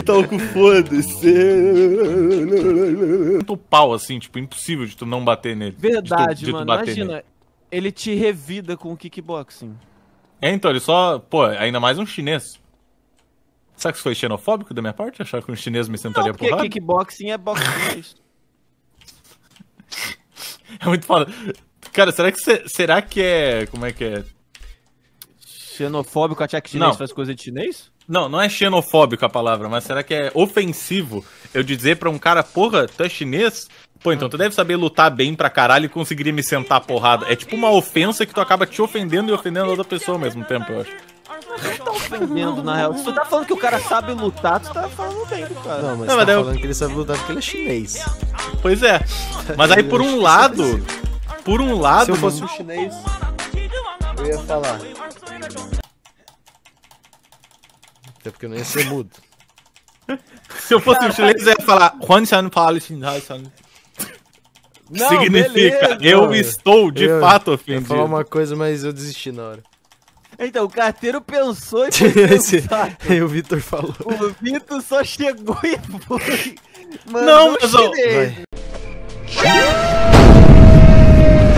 Então, foda-se. Muito pau, assim, tipo, impossível de tu não bater nele. De tu- Verdade, de tu mano. bater Imagina, nele. ele te revida com o kickboxing. É, então, ele só. Pô, ainda mais um chinês. Será que isso foi xenofóbico da minha parte? Achar que um chinês me sentaria Não, porque porrada? kickboxing é boxe chinês. É muito foda. Cara, será que, será que é. Como é que é? Xenofóbico, achar que chinês Não. faz coisa de chinês? Não, não é xenofóbico a palavra, mas será que é ofensivo eu dizer pra um cara, porra, tu é chinês? Pô, então tu deve saber lutar bem pra caralho e conseguiria me sentar a porrada. É tipo uma ofensa que tu acaba te ofendendo e ofendendo a outra pessoa ao mesmo tempo, eu acho. Não tá ofendendo, na real. Se tu tá falando que o cara sabe lutar, tu tá falando bem do cara. Não, mas Não, tá mas eu- falando que ele sabe lutar porque ele é chinês. Pois é. Mas aí por um lado. Por um lado. Se eu fosse um chinês, eu ia falar. Até porque eu não ia ser mudo. Se eu fosse um chinês, eu ia falar. Juan San. Não, Significa, beleza. eu estou de Eu- fato Eu ia ofendido. falar uma coisa, mas eu desisti na hora. Então, o carteiro pensou e Esse- pensar. Aí o Vitor falou. O Vitor só chegou e foi. Mandou Não, um mas. Vai.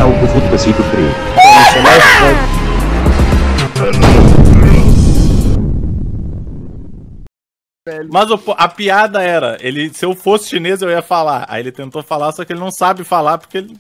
Algo fantástico frio. Mas o a piada era, ele, se eu fosse chinês eu ia falar. Aí ele tentou falar, só que ele não sabe falar porque ele